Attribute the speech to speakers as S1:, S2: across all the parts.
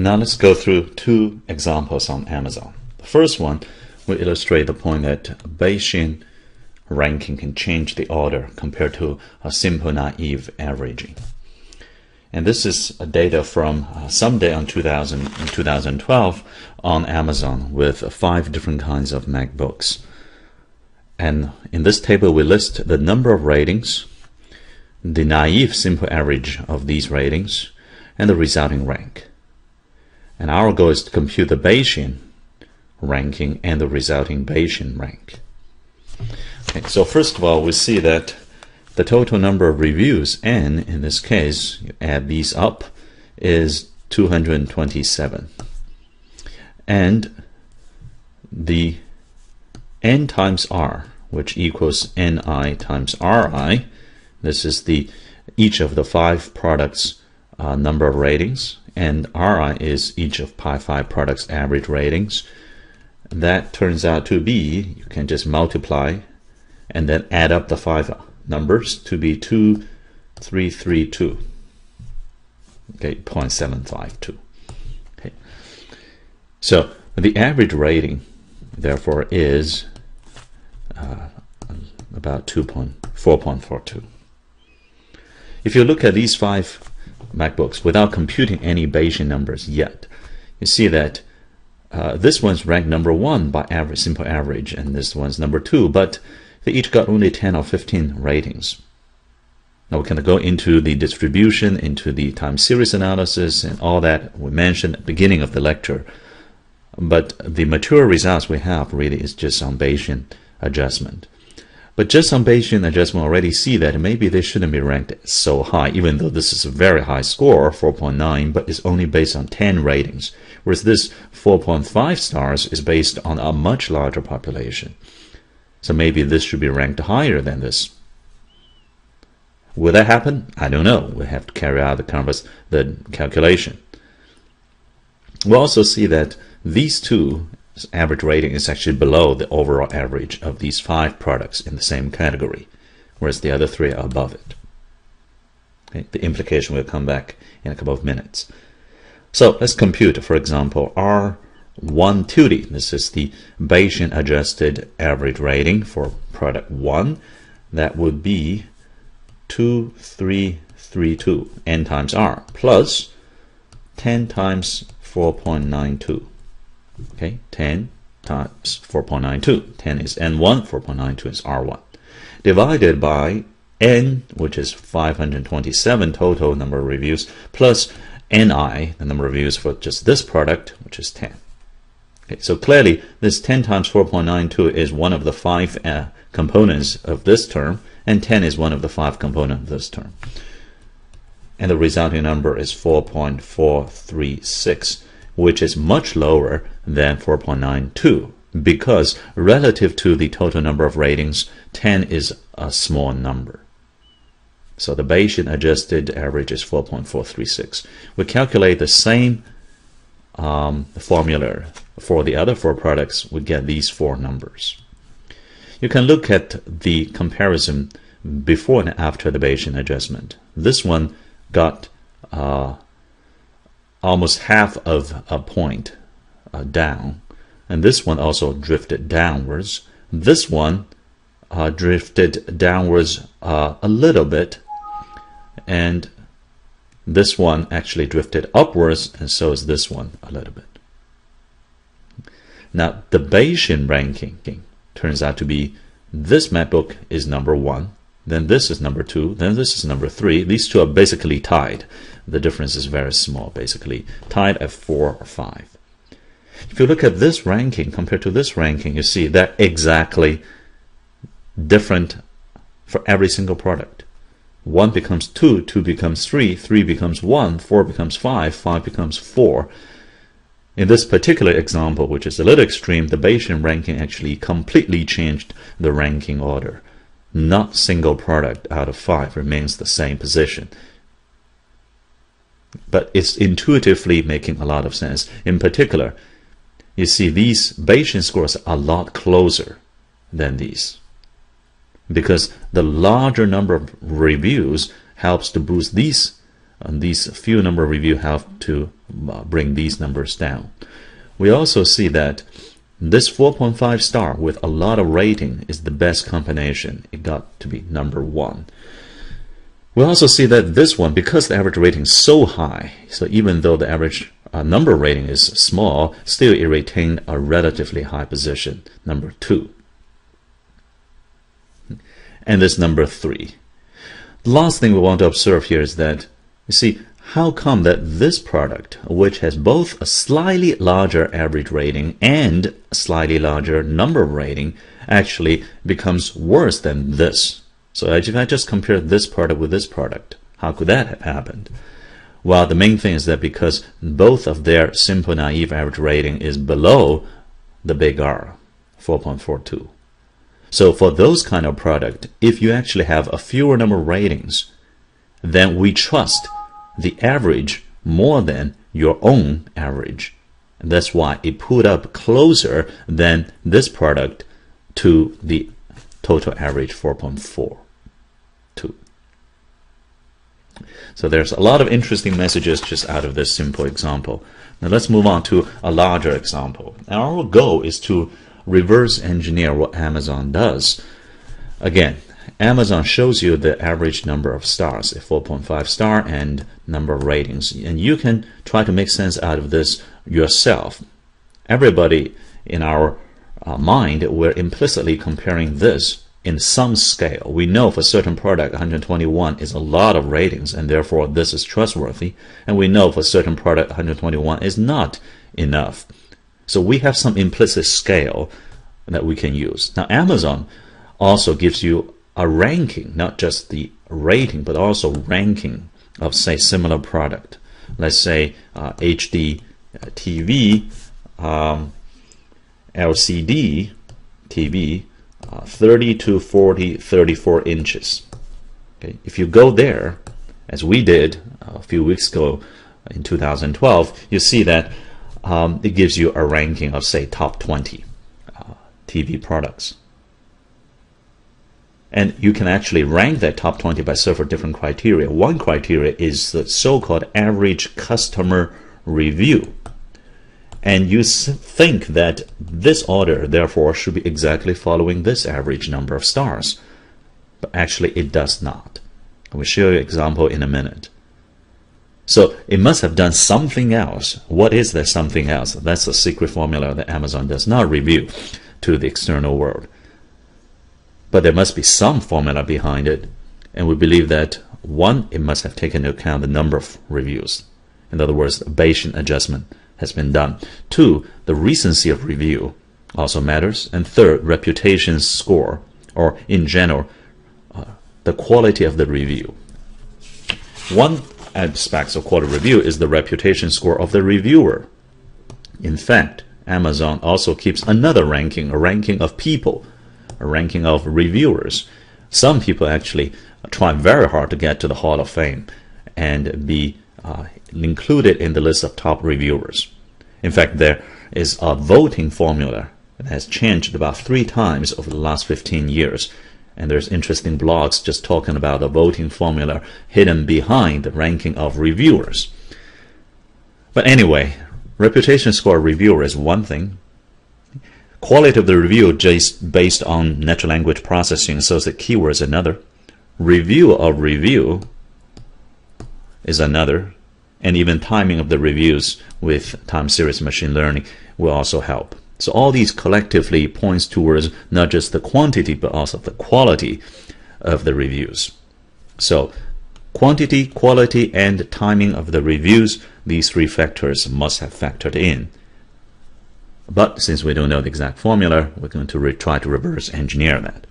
S1: Now let's go through two examples on Amazon. The first one will illustrate the point that Bayesian ranking can change the order compared to a simple naive averaging. And this is data from uh, someday on 2000, 2012 on Amazon with five different kinds of MacBooks. And in this table, we list the number of ratings, the naive simple average of these ratings, and the resulting rank. And our goal is to compute the Bayesian ranking and the resulting Bayesian rank. Okay, so first of all, we see that the total number of reviews, n in this case, you add these up, is 227. And the n times r, which equals ni times ri, this is the each of the five products uh, number of ratings, and Ri is each of Pi 5 products average ratings. That turns out to be, you can just multiply and then add up the five numbers to be 2332. Okay, 0.752. Okay. So the average rating, therefore, is uh, about 2.4.42. If you look at these five MacBooks without computing any Bayesian numbers yet. You see that uh, this one's ranked number one by average, simple average, and this one's number two, but they each got only 10 or 15 ratings. Now we can go into the distribution, into the time series analysis, and all that we mentioned at the beginning of the lecture. But the mature results we have really is just on Bayesian adjustment. But just on Bayesian adjustment already see that maybe they shouldn't be ranked so high, even though this is a very high score, 4.9, but it's only based on 10 ratings. Whereas this 4.5 stars is based on a much larger population. So maybe this should be ranked higher than this. Will that happen? I don't know. We have to carry out the converse, the calculation. We'll also see that these two average rating is actually below the overall average of these five products in the same category, whereas the other three are above it. Okay, the implication will come back in a couple of minutes. So let's compute, for example, R one tilde. This is the Bayesian adjusted average rating for product 1. That would be 2332 n times R plus 10 times 4.92 okay 10 times 4.92 10 is n1 4.92 is r1 divided by n which is 527 total number of reviews plus ni the number of reviews for just this product which is 10 okay so clearly this 10 times 4.92 is one of the five uh, components of this term and 10 is one of the five components of this term. And the resulting number is 4.436 which is much lower than 4.92 because relative to the total number of ratings, 10 is a small number. So the Bayesian adjusted average is 4.436. We calculate the same um, formula for the other four products, we get these four numbers. You can look at the comparison before and after the Bayesian adjustment. This one got uh, almost half of a point uh, down. And this one also drifted downwards. This one uh, drifted downwards uh, a little bit. And this one actually drifted upwards, and so is this one a little bit. Now, the Bayesian ranking turns out to be this MacBook is number one, then this is number two, then this is number three. These two are basically tied. The difference is very small, basically, tied at four or five. If you look at this ranking compared to this ranking, you see they're exactly different for every single product. 1 becomes 2, 2 becomes 3, 3 becomes 1, 4 becomes 5, 5 becomes 4. In this particular example, which is a little extreme, the Bayesian ranking actually completely changed the ranking order. Not single product out of 5 remains the same position but it's intuitively making a lot of sense. In particular, you see these Bayesian scores are a lot closer than these because the larger number of reviews helps to boost these And these few number of review have to uh, bring these numbers down. We also see that this 4.5 star with a lot of rating is the best combination. It got to be number one. We also see that this one, because the average rating is so high, so even though the average uh, number rating is small, still it retained a relatively high position, number two. And this number three. The last thing we want to observe here is that, you see, how come that this product, which has both a slightly larger average rating and a slightly larger number of rating, actually becomes worse than this? So if I just compare this product with this product, how could that have happened? Well, the main thing is that because both of their simple naive average rating is below the big R, 4.42. So for those kind of product, if you actually have a fewer number of ratings, then we trust the average more than your own average. That's why it put up closer than this product to the total average 4.42. So there's a lot of interesting messages just out of this simple example. Now let's move on to a larger example. Our goal is to reverse engineer what Amazon does. Again, Amazon shows you the average number of stars, a 4.5 star, and number of ratings. And you can try to make sense out of this yourself. Everybody in our uh, mind, we're implicitly comparing this in some scale. We know for certain product 121 is a lot of ratings and therefore this is trustworthy. And we know for certain product 121 is not enough. So we have some implicit scale that we can use. Now Amazon also gives you a ranking, not just the rating, but also ranking of say similar product. Let's say uh, HD uh, TV, um, LCD TV, uh, 30 to 40, 34 inches. Okay, if you go there, as we did a few weeks ago in 2012, you see that um, it gives you a ranking of say top 20 uh, TV products. And you can actually rank that top 20 by several different criteria. One criteria is the so-called average customer review. And you think that this order, therefore, should be exactly following this average number of stars. But actually, it does not. I will show you an example in a minute. So it must have done something else. What is that something else? That's a secret formula that Amazon does not reveal to the external world. But there must be some formula behind it. And we believe that one, it must have taken into account the number of reviews. In other words, a Bayesian adjustment has been done. Two, the recency of review also matters. And third, reputation score, or in general, uh, the quality of the review. One aspect of quality review is the reputation score of the reviewer. In fact, Amazon also keeps another ranking, a ranking of people ranking of reviewers. Some people actually try very hard to get to the Hall of Fame and be uh, included in the list of top reviewers. In fact, there is a voting formula that has changed about three times over the last 15 years. And there's interesting blogs just talking about the voting formula hidden behind the ranking of reviewers. But anyway, reputation score reviewer is one thing, Quality of the review just based on natural language processing so the keywords another. Review of review is another. And even timing of the reviews with time series machine learning will also help. So all these collectively points towards not just the quantity but also the quality of the reviews. So quantity, quality, and timing of the reviews, these three factors must have factored in but since we don't know the exact formula, we're going to try to reverse engineer that.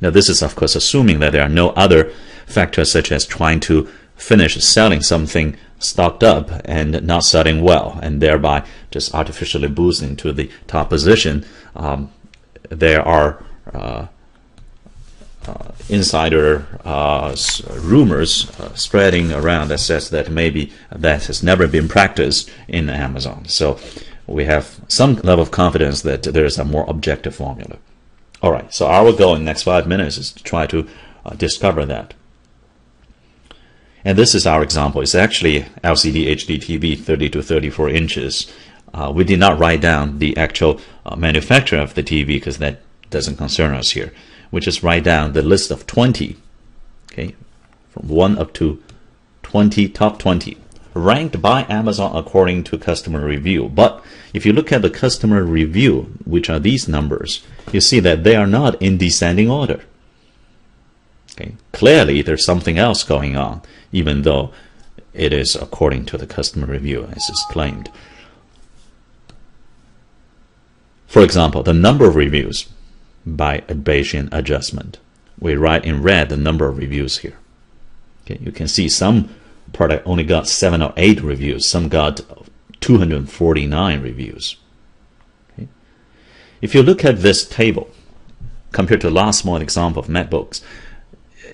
S1: Now, this is, of course, assuming that there are no other factors such as trying to finish selling something stocked up and not selling well, and thereby just artificially boosting to the top position. Um, there are uh, uh, insider uh, rumors uh, spreading around that says that maybe that has never been practiced in Amazon. So we have some level of confidence that there is a more objective formula. All right, so our goal in the next five minutes is to try to uh, discover that. And this is our example. It's actually LCD HD TV 30 to 34 inches. Uh, we did not write down the actual uh, manufacturer of the TV because that doesn't concern us here. We just write down the list of 20, okay, from 1 up to 20, top 20, ranked by Amazon according to customer review. But if you look at the customer review, which are these numbers, you see that they are not in descending order. Okay. Clearly, there's something else going on, even though it is according to the customer review, as is claimed. For example, the number of reviews by a Bayesian adjustment. We write in red the number of reviews here. Okay, you can see some product only got seven or eight reviews. Some got 249 reviews. Okay. If you look at this table, compared to last small example of MacBooks,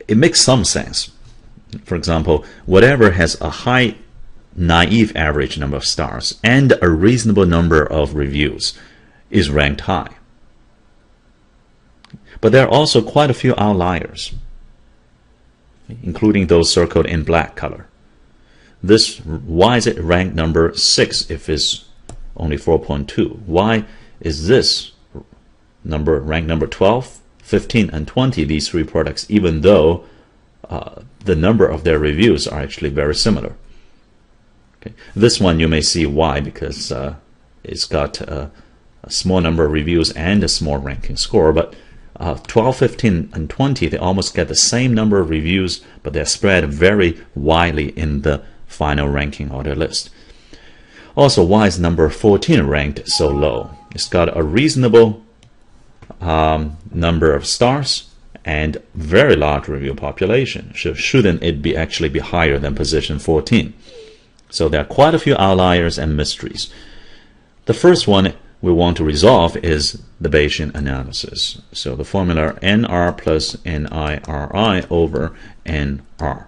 S1: it makes some sense. For example, whatever has a high naive average number of stars and a reasonable number of reviews is ranked high. But there are also quite a few outliers, including those circled in black color. This why is it ranked number 6 if it's only 4.2? Why is this number ranked number 12, 15, and 20, these three products, even though uh, the number of their reviews are actually very similar? Okay. This one you may see why, because uh, it's got uh, a small number of reviews and a small ranking score, but uh, 12, 15, and 20, they almost get the same number of reviews, but they're spread very widely in the final ranking order list. Also, why is number 14 ranked so low? It's got a reasonable um, number of stars and very large review population. So shouldn't it be actually be higher than position 14? So there are quite a few outliers and mysteries. The first one we want to resolve is the Bayesian analysis. So the formula NR plus NIRI over NR.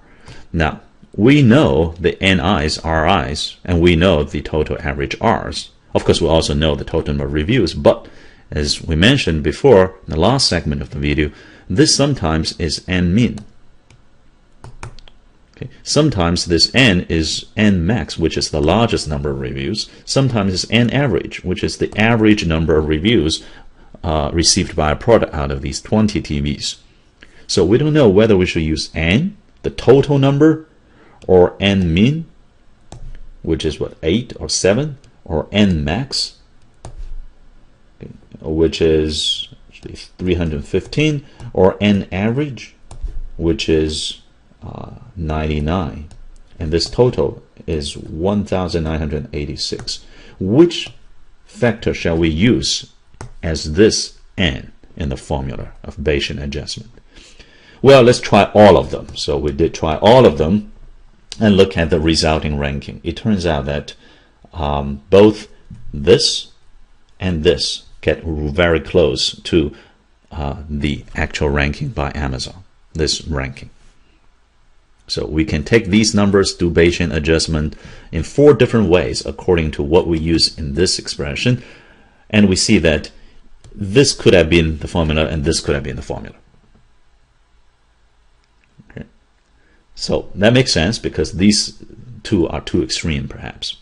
S1: Now, we know the NIs, RIs, and we know the total average Rs. Of course, we also know the total number of reviews, but as we mentioned before in the last segment of the video, this sometimes is N min. Okay. Sometimes this N is N max, which is the largest number of reviews. Sometimes it's N average, which is the average number of reviews uh, received by a product out of these 20 TVs. So we don't know whether we should use N, the total number, or N min, which is what, 8 or 7, or N max, which is 315, or N average, which is uh, 99 and this total is 1986 which factor shall we use as this n in the formula of Bayesian adjustment? Well let's try all of them. So we did try all of them and look at the resulting ranking it turns out that um, both this and this get very close to uh, the actual ranking by Amazon this ranking so we can take these numbers, do Bayesian adjustment in four different ways according to what we use in this expression. And we see that this could have been the formula and this could have been the formula. So that makes sense because these two are too extreme perhaps.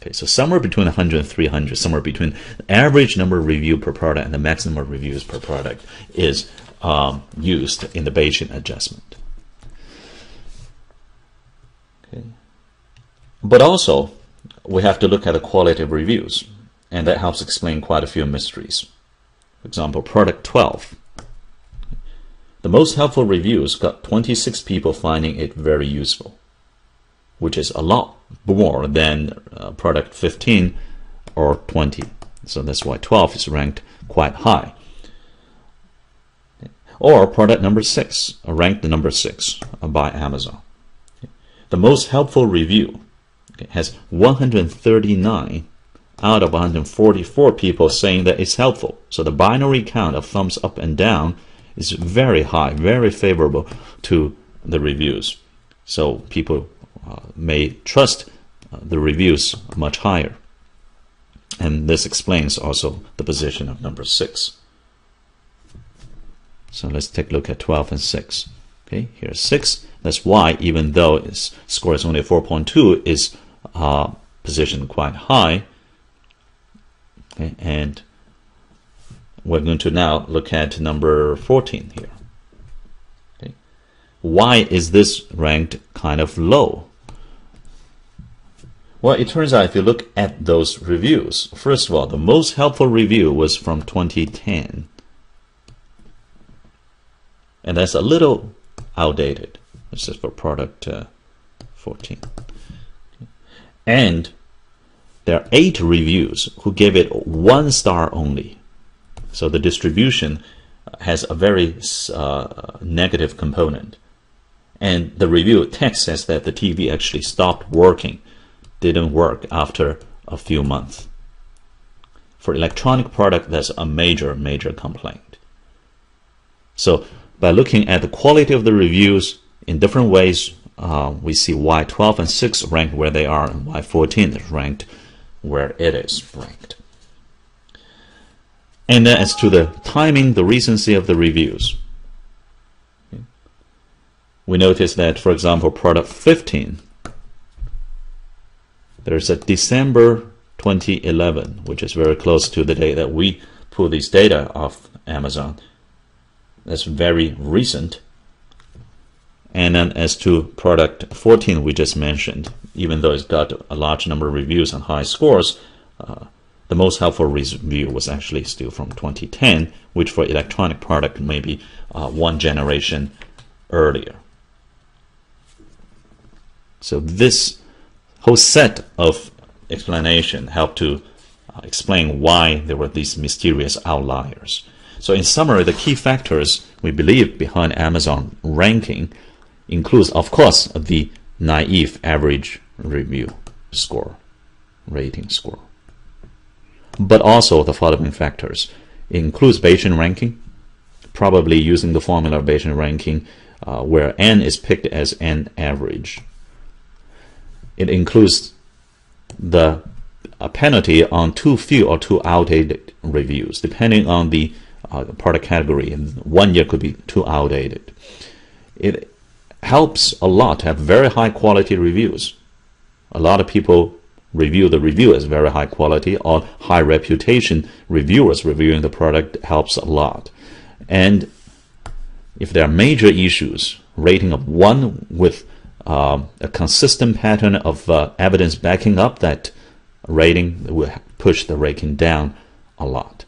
S1: Okay, so somewhere between 100 and 300, somewhere between the average number of review per product and the maximum of reviews per product is um, used in the Bayesian adjustment. Okay. But also, we have to look at the quality of reviews, and that helps explain quite a few mysteries. For example, product 12. The most helpful reviews got 26 people finding it very useful, which is a lot more than uh, product 15 or 20. So that's why 12 is ranked quite high. Or product number 6, ranked number 6 by Amazon. The most helpful review has 139 out of 144 people saying that it's helpful. So the binary count of thumbs up and down is very high, very favorable to the reviews. So people uh, may trust uh, the reviews much higher. And this explains also the position of number 6. So let's take a look at 12 and 6. Okay, here's 6. That's why, even though its score is only 4.2, is uh, positioned quite high. Okay, and we're going to now look at number 14 here. Okay. Why is this ranked kind of low? Well, it turns out if you look at those reviews, first of all, the most helpful review was from 2010. And that's a little outdated. This is for product uh, 14. And there are eight reviews who gave it one star only. So the distribution has a very uh, negative component. And the review text says that the TV actually stopped working, didn't work after a few months. For electronic product, that's a major, major complaint. So by looking at the quality of the reviews in different ways, uh, we see why 12 and 6 rank where they are and why 14 is ranked where it is ranked. And then as to the timing, the recency of the reviews. We notice that, for example, product 15, there's a December 2011, which is very close to the day that we pull these data off Amazon. That's very recent. And then as to product 14 we just mentioned, even though it's got a large number of reviews and high scores, uh, the most helpful review was actually still from 2010, which for electronic product maybe uh, one generation earlier. So this whole set of explanation helped to uh, explain why there were these mysterious outliers. So in summary, the key factors we believe behind Amazon ranking includes, of course, the naive average review score, rating score. But also the following factors. Includes Bayesian ranking, probably using the formula of Bayesian ranking uh, where n is picked as n average. It includes the penalty on too few or too outdated reviews, depending on the uh, product category. One year could be too outdated. It helps a lot to have very high quality reviews. A lot of people review the review as very high quality or high reputation reviewers reviewing the product helps a lot. And if there are major issues, rating of one with uh, a consistent pattern of uh, evidence backing up that rating will push the rating down a lot.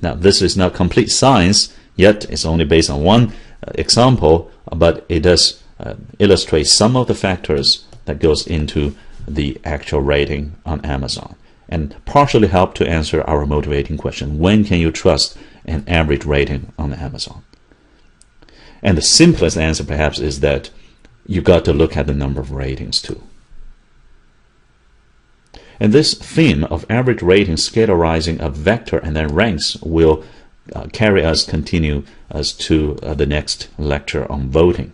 S1: Now, this is not complete science, yet it's only based on one uh, example, but it does uh, illustrate some of the factors that goes into the actual rating on Amazon and partially help to answer our motivating question, when can you trust an average rating on Amazon? And the simplest answer perhaps is that you got to look at the number of ratings too. And this theme of average rating scalarizing a vector and then ranks will uh, carry us continue us to uh, the next lecture on voting.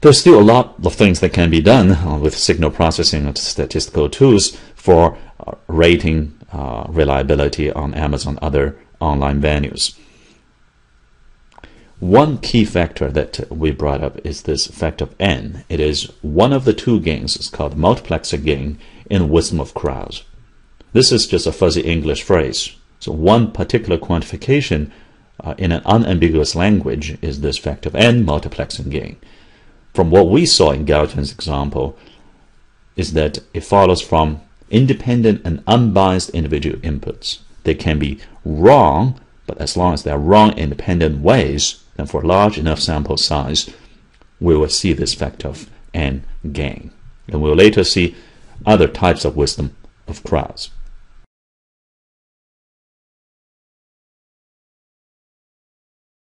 S1: There's still a lot of things that can be done uh, with signal processing and statistical tools for uh, rating uh, reliability on Amazon other online venues. One key factor that we brought up is this fact of n. It is one of the two gains. It's called multiplexer gain in wisdom of crowds. This is just a fuzzy English phrase. So one particular quantification uh, in an unambiguous language is this fact of n multiplexing gain. From what we saw in Galton's example, is that it follows from independent and unbiased individual inputs. They can be wrong, but as long as they're wrong in independent ways, then for large enough sample size, we will see this fact of n gain. And we'll later see other types of wisdom of crowds.